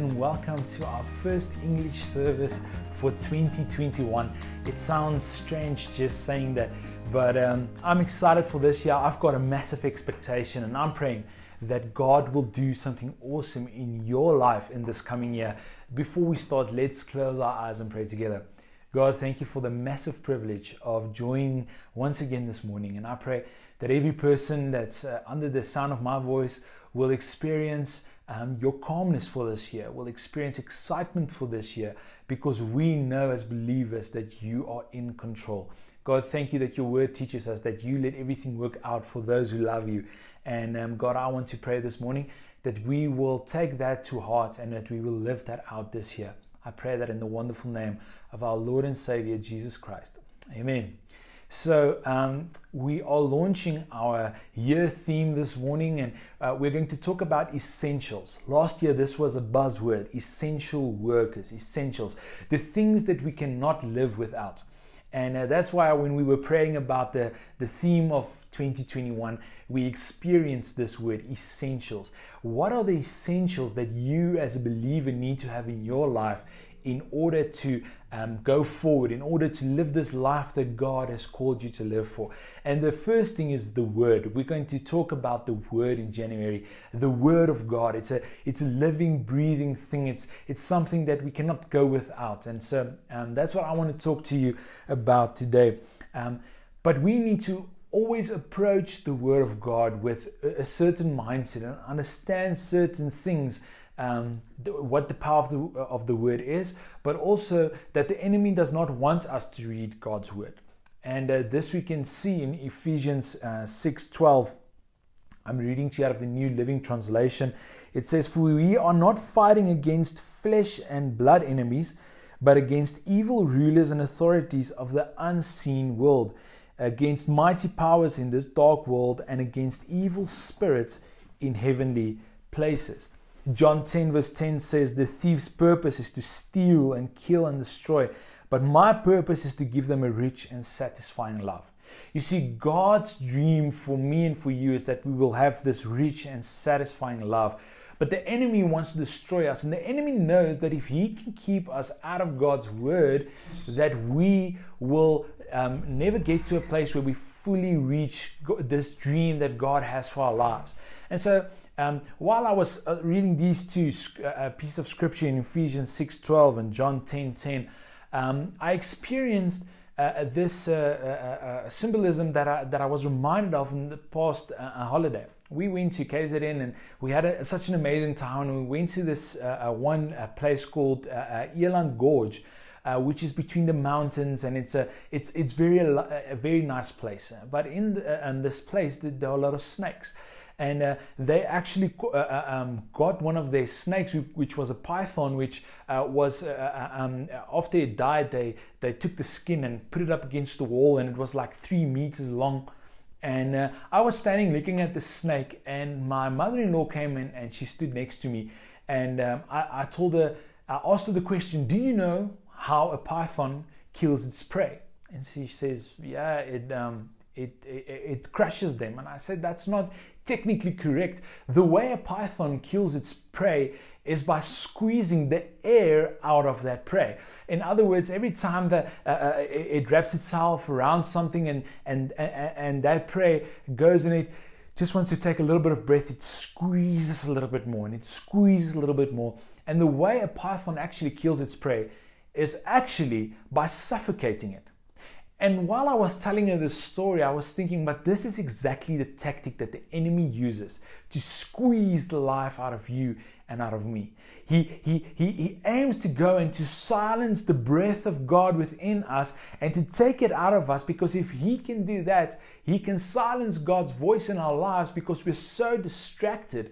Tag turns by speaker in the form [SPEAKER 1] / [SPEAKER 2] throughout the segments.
[SPEAKER 1] and welcome to our first English service for 2021. It sounds strange just saying that, but um, I'm excited for this year. I've got a massive expectation and I'm praying that God will do something awesome in your life in this coming year. Before we start, let's close our eyes and pray together. God, thank you for the massive privilege of joining once again this morning. And I pray that every person that's uh, under the sound of my voice will experience um, your calmness for this year. We'll experience excitement for this year because we know as believers that you are in control. God, thank you that your word teaches us that you let everything work out for those who love you. And um, God, I want to pray this morning that we will take that to heart and that we will live that out this year. I pray that in the wonderful name of our Lord and Savior Jesus Christ. Amen. So um, we are launching our year theme this morning, and uh, we're going to talk about essentials. Last year, this was a buzzword: essential workers, essentials, the things that we cannot live without. And uh, that's why when we were praying about the, the theme of 2021, we experienced this word essentials. What are the essentials that you as a believer need to have in your life in order to um, go forward in order to live this life that God has called you to live for. And the first thing is the Word. We're going to talk about the Word in January. The Word of God. It's a it's a living, breathing thing. It's it's something that we cannot go without. And so um, that's what I want to talk to you about today. Um, but we need to always approach the Word of God with a certain mindset and understand certain things um, the, what the power of the, of the word is, but also that the enemy does not want us to read God's word. And uh, this we can see in Ephesians uh, 6 12. I'm reading to you out of the New Living Translation. It says, For we are not fighting against flesh and blood enemies, but against evil rulers and authorities of the unseen world, against mighty powers in this dark world, and against evil spirits in heavenly places. John 10, verse 10 says, The thief's purpose is to steal and kill and destroy, but my purpose is to give them a rich and satisfying love." You see, God's dream for me and for you is that we will have this rich and satisfying love. But the enemy wants to destroy us, and the enemy knows that if he can keep us out of God's word, that we will um, never get to a place where we fully reach this dream that God has for our lives. And so um, while I was uh, reading these two uh, uh pieces of scripture in Ephesians 6:12 and John 10:10, um, I experienced uh, uh this uh, symbolism that I, that I was reminded of in the past holiday. We went to KZN and we had a, such an amazing time. We went to this one place called uh, Gorge. Uh, which is between the mountains, and it's a it's it's very a very nice place. But in the, in this place, there are a lot of snakes, and uh, they actually uh, uh, um, got one of their snakes, which was a python, which uh, was uh, uh, um, after it died, they they took the skin and put it up against the wall, and it was like three meters long. And uh, I was standing looking at the snake, and my mother in law came in and she stood next to me. And um, I, I, told her, I asked her the question, Do you know how a python kills its prey? And she says, Yeah, it, um, it, it, it crushes them. And I said that's not technically correct. The way a python kills its prey is by squeezing the air out of that prey. In other words, every time that uh, uh it wraps itself around something and, and, and that prey goes in it, just wants to take a little bit of breath, it squeezes a little bit more and it squeezes a little bit more. And the way a python actually kills its prey is actually by suffocating it. And while I was telling her this story, I was thinking, but this is exactly the tactic that the enemy uses to squeeze the life out of you and out of me. He, he, he, he aims to go and to silence the breath of God within us and to take it out of us because if he can do that, he can silence God's voice in our lives because we're so distracted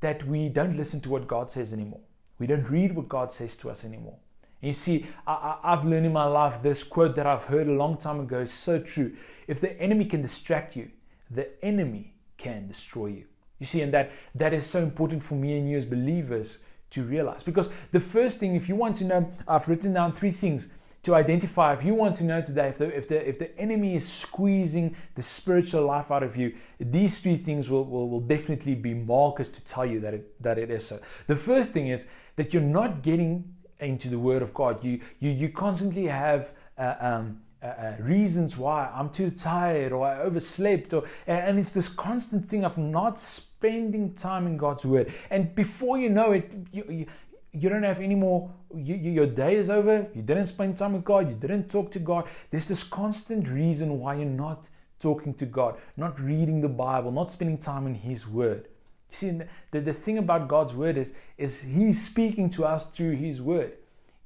[SPEAKER 1] that we don't listen to what God says anymore. We don't read what God says to us anymore. You see, I, have learned in my life this quote that I've heard a long time ago is so true. If the enemy can distract you, the enemy can destroy you. You see, and that, that is so important for me and you as believers to realize. Because the first thing, if you want to know, I've written down three things to identify if you want to know today if the, if the, if the enemy is squeezing the spiritual life out of you, these three things will, will, will definitely be markers to tell you that it, that it is so. The first thing is that you're not getting into the Word of God. You you you constantly have uh, um, uh, uh reasons why I'm too tired or I overslept or and it's this constant thing of not spending time in God's Word. And before you know it, you, you you don't have any more you, you, your day is over you didn't spend time with god you didn't talk to god there's this constant reason why you're not talking to god not reading the bible not spending time in his word you see, the, the thing about God's word is, is He's speaking to us through His word.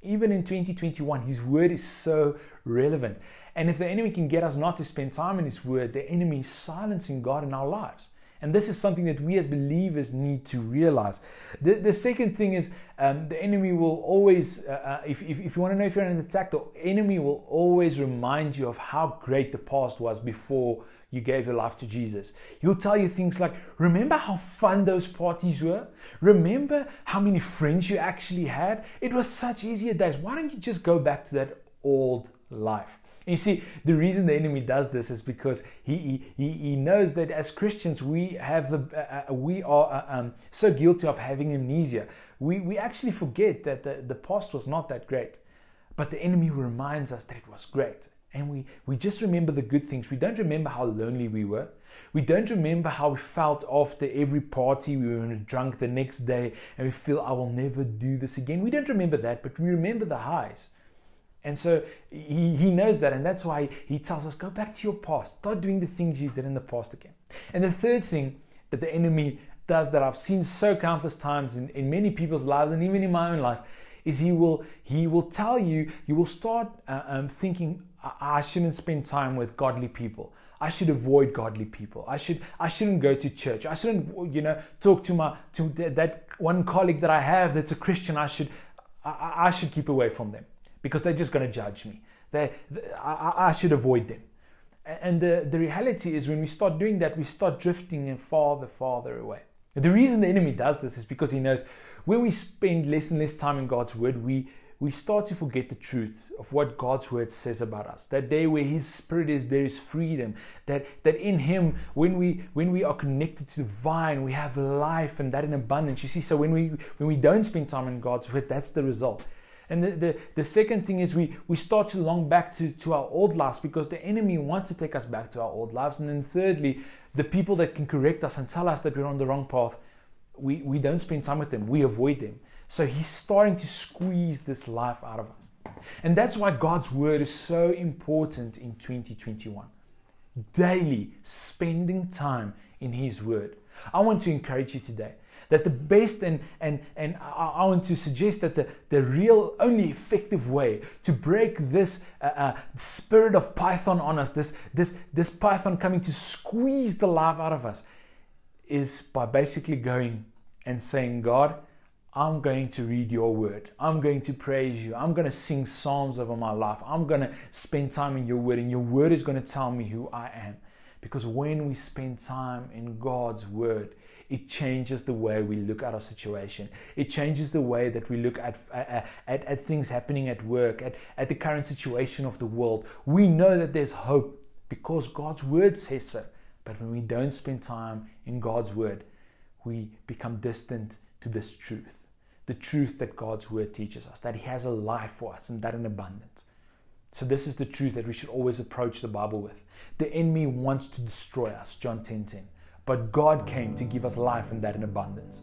[SPEAKER 1] Even in 2021, His word is so relevant. And if the enemy can get us not to spend time in His word, the enemy is silencing God in our lives. And this is something that we as believers need to realize. The, the second thing is um, the enemy will always, uh, uh if, if, if, you want to know if you're under attack, the enemy will always remind you of how great the past was before you gave your life to Jesus. He'll tell you things like, Remember how fun those parties were? Remember how many friends you actually had? It was such easier days. Why don't you just go back to that old life? you see, the reason the enemy does this is because he, he, he knows that as Christians, we, have we are uh, um, so guilty of having amnesia. We, we actually forget that the, the past was not that great. But the enemy reminds us that it was great. And we, we just remember the good things. We don't remember how lonely we were. We don't remember how we felt after every party. We were drunk the next day and we feel, I will never do this again. We don't remember that, but we remember the highs. And so he, he knows that, and that's why he tells us go back to your past. Start doing the things you did in the past again. And the third thing that the enemy does that I've seen so countless times in, in many people's lives and even in my own life is he will he will tell you you will start uh, um, thinking I shouldn't spend time with godly people. I should avoid godly people. I should I shouldn't go to church. I shouldn't you know talk to my to that one colleague that I have that's a Christian. I should I, I should keep away from them because they're just going to judge me. They, they I, I, should avoid them. And the, the reality is when we start doing that, we start drifting and farther farther away. The reason the enemy does this is because he knows when we spend less and less time in God's word, we we start to forget the truth of what God's word says about us. That day where his spirit is, there is freedom. That that in him, when we when we are connected to the vine, we have life and that in abundance. You see, so when we when we don't spend time in God's word, that's the result. And the, the, the, second thing is we, we start to long back to, to our old lives because the enemy wants to take us back to our old lives. And then thirdly, the people that can correct us and tell us that we're on the wrong path, we, we don't spend time with them, we avoid them. So he's starting to squeeze this life out of us. And that's why God's word is so important in 2021. Daily spending time in his word. I want to encourage you today that the best and and and I want to suggest that the, the real only effective way to break this uh, uh, spirit of Python on us, this this this Python coming to squeeze the life out of us, is by basically going and saying, God, I'm going to read your word. I'm going to praise you. I'm going to sing psalms over my life. I'm going to spend time in your word, and your word is going to tell me who I am. Because when we spend time in God's word, it changes the way we look at our situation. It changes the way that we look at, at, at, at things happening at work, at, at the current situation of the world. We know that there's hope because God's word says so. But when we don't spend time in God's word, we become distant to this truth the truth that God's word teaches us, that He has a life for us and that in abundance. So, this is the truth that we should always approach the Bible with. The enemy wants to destroy us, John 10 10. But God came to give us life and that in abundance.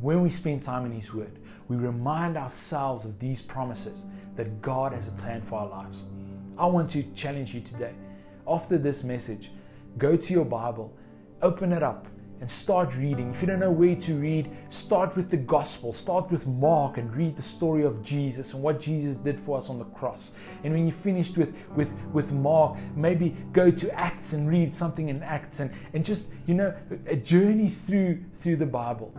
[SPEAKER 1] When we spend time in His Word, we remind ourselves of these promises that God has a plan for our lives. I want to challenge you today. After this message, go to your Bible, open it up, and start reading. If you don't know where to read, start with the gospel. Start with Mark and read the story of Jesus and what Jesus did for us on the cross. And when you're finished with, with, with Mark, maybe go to Acts and read something in Acts and, and just, you know, a journey through through the Bible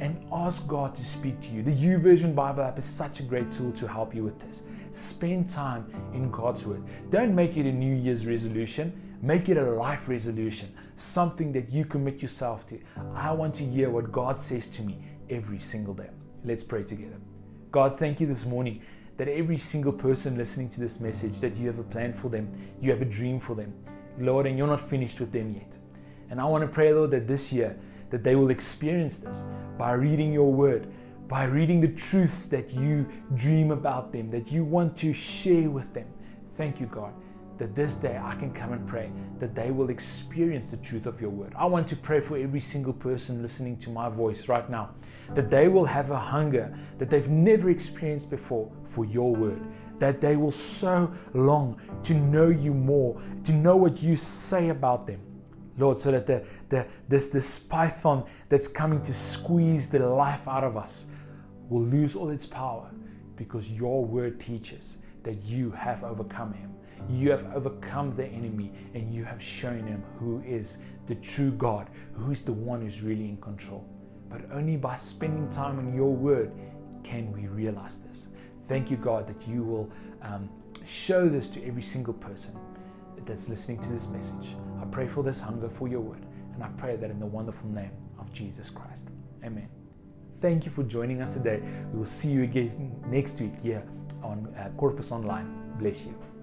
[SPEAKER 1] and ask God to speak to you. The YouVersion Bible app is such a great tool to help you with this. Spend time in God's Word. Don't make it a New Year's resolution Make it a life resolution, something that you commit yourself to. I want to hear what God says to me every single day. Let's pray together. God, thank you this morning that every single person listening to this message that you have a plan for them, you have a dream for them. Lord, and you're not finished with them yet. And I want to pray, Lord, that this year that they will experience this by reading your word, by reading the truths that you dream about them, that you want to share with them. Thank you, God that this day I can come and pray that they will experience the truth of your word. I want to pray for every single person listening to my voice right now that they will have a hunger that they've never experienced before for your word, that they will so long to know you more, to know what you say about them. Lord, so that the, the, this, this python that's coming to squeeze the life out of us will lose all its power because your word teaches that you have overcome him. You have overcome the enemy and you have shown him who is the true God, who's the one who's really in control. But only by spending time in your word can we realize this. Thank you, God, that you will um, show this to every single person that's listening to this message. I pray for this hunger for your word, and I pray that in the wonderful name of Jesus Christ. Amen. Thank you for joining us today. We will see you again next week here on uh, Corpus Online. Bless you.